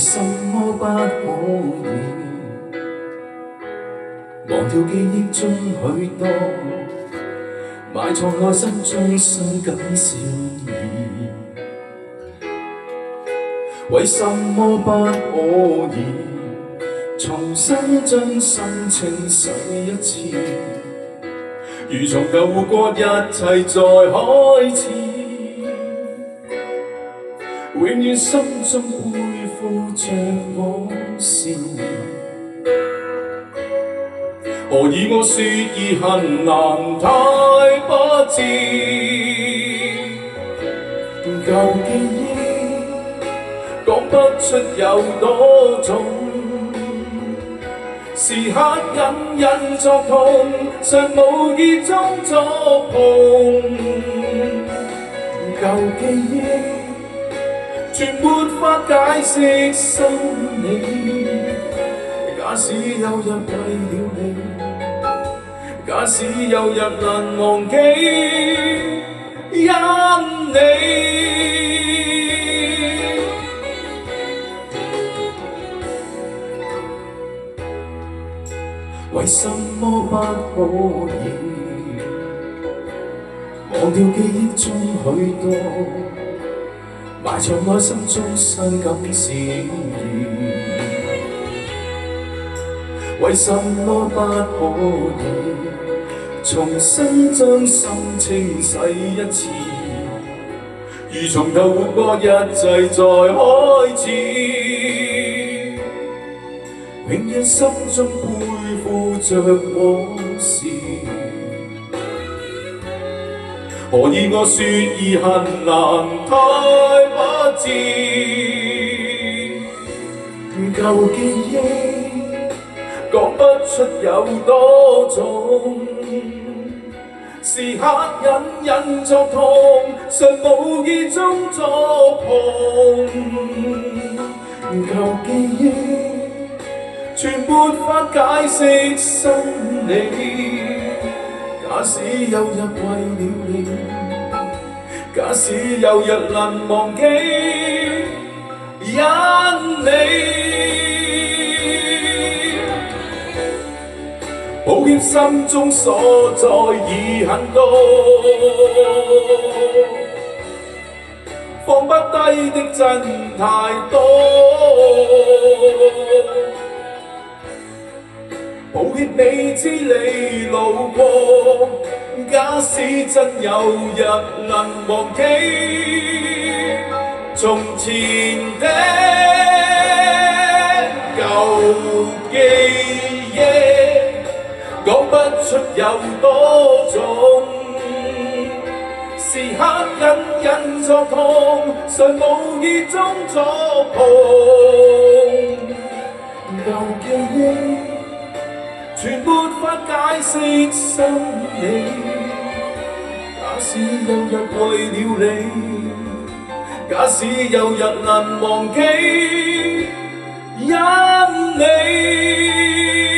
为什么不可以忘掉记忆中许多埋藏内心中伤感笑意？为什么不可以重新将心情洗一次？如从旧活过，一切再开始。永远心中着我是，何以我说遗恨难太不智？旧记忆讲不出有多重，时刻隐隐作痛，尚无意中触碰。旧记忆。全没法解释心理。假使有日为了你，假使有日能忘记，因你。为什么不可以忘掉记忆中许多？埋藏内心中伤感事，为什么不可以重新将心清洗一次？如从头活过，一切再开始，永远心中背负着往事。何以我说遗恨难太不智？旧记忆讲不出有多重，时刻隐隐作痛，尚无意中触碰。旧记忆全没法解释心理。假使有日为了你，假使有日能忘记，因你。抱歉，心中所在已很多，放不低的真太多。抱歉，你知你路过，假使真有日能忘记从前的旧记忆，讲不出有多重，时刻隐隐作痛，尚无意中触碰旧记忆。全没法解释心意。假使有日为了你，假使有日能忘记，因你。